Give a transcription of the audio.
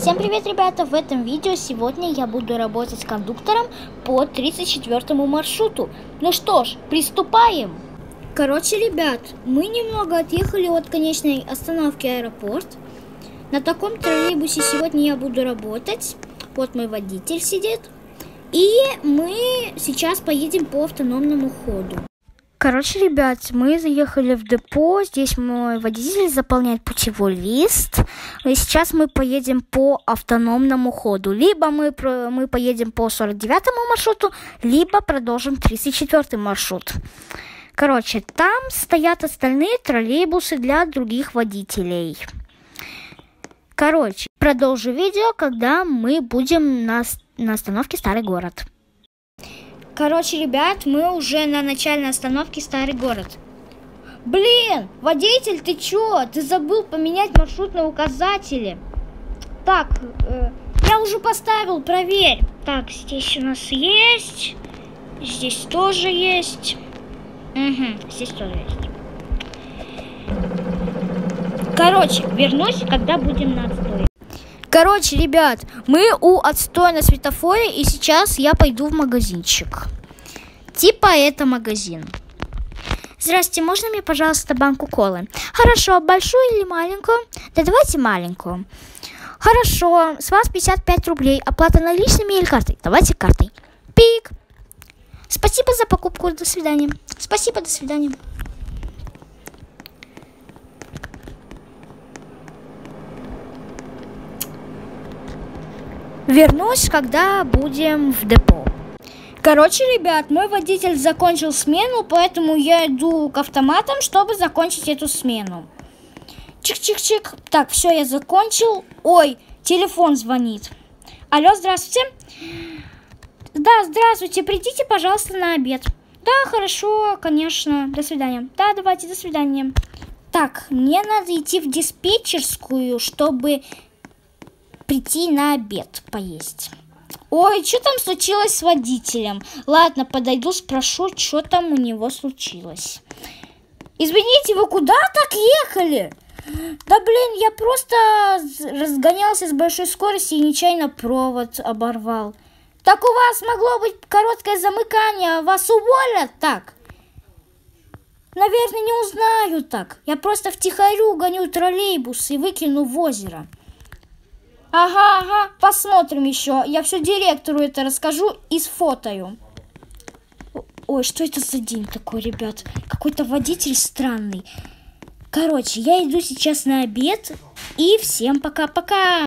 Всем привет, ребята! В этом видео сегодня я буду работать кондуктором по 34 маршруту. Ну что ж, приступаем! Короче, ребят, мы немного отъехали от конечной остановки аэропорт. На таком троллейбусе сегодня я буду работать. Вот мой водитель сидит. И мы сейчас поедем по автономному ходу. Короче, ребят, мы заехали в депо. Здесь мой водитель заполняет путевой лист. И сейчас мы поедем по автономному ходу. Либо мы, мы поедем по 49 маршруту, либо продолжим 34 маршрут. Короче, там стоят остальные троллейбусы для других водителей. Короче, продолжу видео, когда мы будем на, на остановке Старый город. Короче, ребят, мы уже на начальной остановке Старый город. Блин, водитель, ты чё? Ты забыл поменять маршрутные указатели. Так, э, я уже поставил, проверь. Так, здесь у нас есть. Здесь тоже есть. Угу, здесь тоже есть. Короче, вернусь, когда будем на отстой. Короче, ребят, мы у отстоя на светофоре, и сейчас я пойду в магазинчик. Типа это магазин. Здравствуйте, можно мне, пожалуйста, банку колы? Хорошо, большую или маленькую? Да давайте маленькую. Хорошо, с вас 55 рублей. Оплата наличными или картой? Давайте картой. Пик. Спасибо за покупку. До свидания. Спасибо, до свидания. Вернусь, когда будем в депо. Короче, ребят, мой водитель закончил смену, поэтому я иду к автоматам, чтобы закончить эту смену. Чик-чик-чик. Так, все, я закончил. Ой, телефон звонит. Алло, здравствуйте. Да, здравствуйте, придите, пожалуйста, на обед. Да, хорошо, конечно. До свидания. Да, давайте, до свидания. Так, мне надо идти в диспетчерскую, чтобы прийти на обед поесть. Ой, что там случилось с водителем? Ладно, подойду, спрошу, что там у него случилось. Извините, вы куда так ехали? Да блин, я просто разгонялся с большой скоростью и нечаянно провод оборвал. Так у вас могло быть короткое замыкание, а вас уволят так? Наверное, не узнаю так. Я просто втихарю гоню троллейбус и выкину в озеро. Ага, ага, посмотрим еще. Я все директору это расскажу и сфотаю. Ой, что это за день такой, ребят? Какой-то водитель странный. Короче, я иду сейчас на обед. И всем пока-пока.